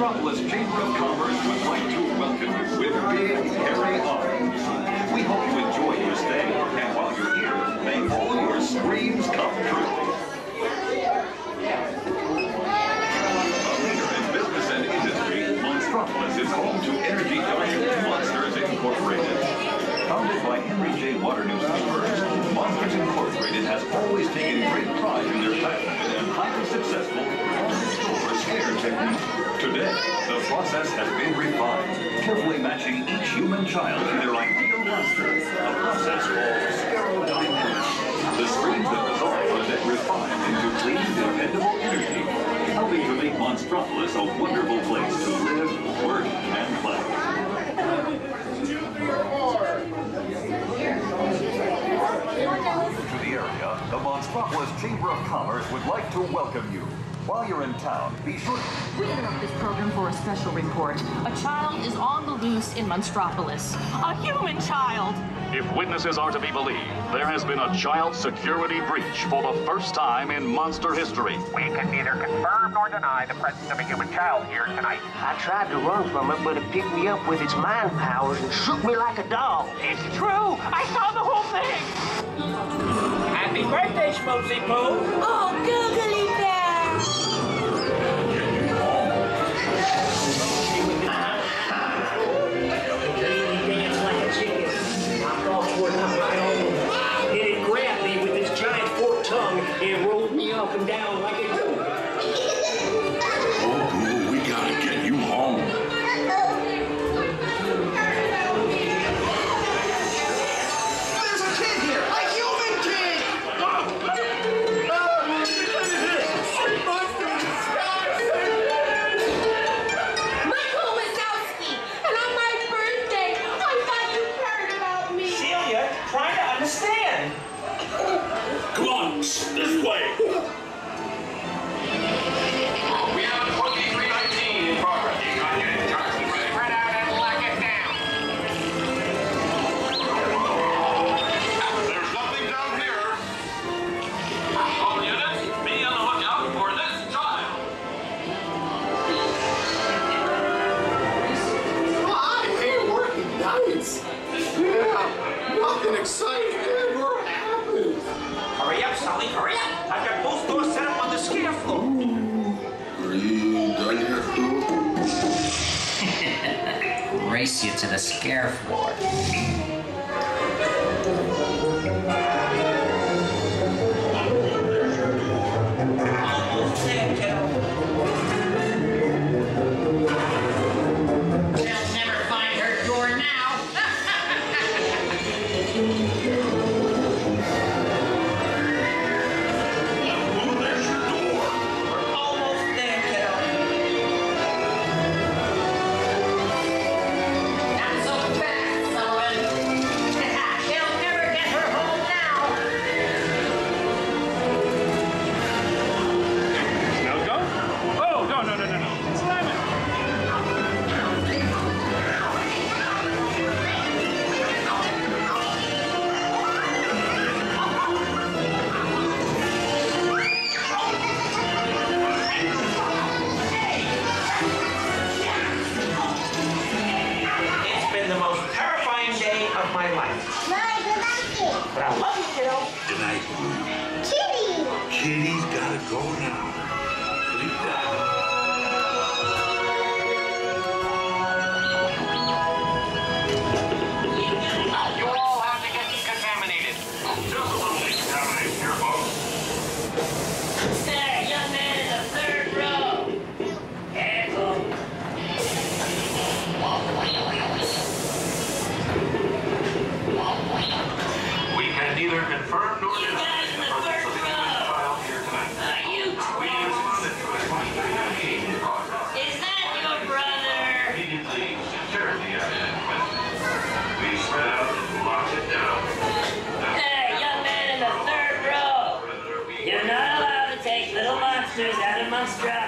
Chamber of Commerce would like to welcome you with big, hairy arms. We hope you enjoy your stay, and while you're here, may all your screams come true. A leader in business and industry, Monstropolis is home to energy giant Monsters Incorporated. Founded by Henry J. Waternoose I, Monsters Incorporated has always taken great process has been refined, carefully matching each human child to their ideal monster, a process called scarodynamics. The screens that result are then refined into clean, dependable energy, helping to make Monstropolis a wonderful place to live, work, and play. To the area, the Monstropolis Chamber of Commerce would like to welcome you. While you're in town, be sure We interrupt this program for a special report. A child is on the loose in Monstropolis. A human child! If witnesses are to be believed, there has been a child security breach for the first time in monster history. We can neither confirm nor deny the presence of a human child here tonight. I tried to run from it, but it picked me up with its mind powers and shook me like a dog. It's true! I saw the whole thing! Happy birthday, Schmoopsie Pooh! Oh, working nights. Yeah, nothing exciting ever happens. Hurry up, Sulley, hurry up. I've got both doors set up on the scare floor. Are you done here, Boo? Race you to the scare floor. Day of my life. But I love you, kiddo. Good night, Kitty! Kitty's gotta go now. neither confirmed nor denied uh, Hey, young man in the third row! You're not allowed to take little monsters out of monster.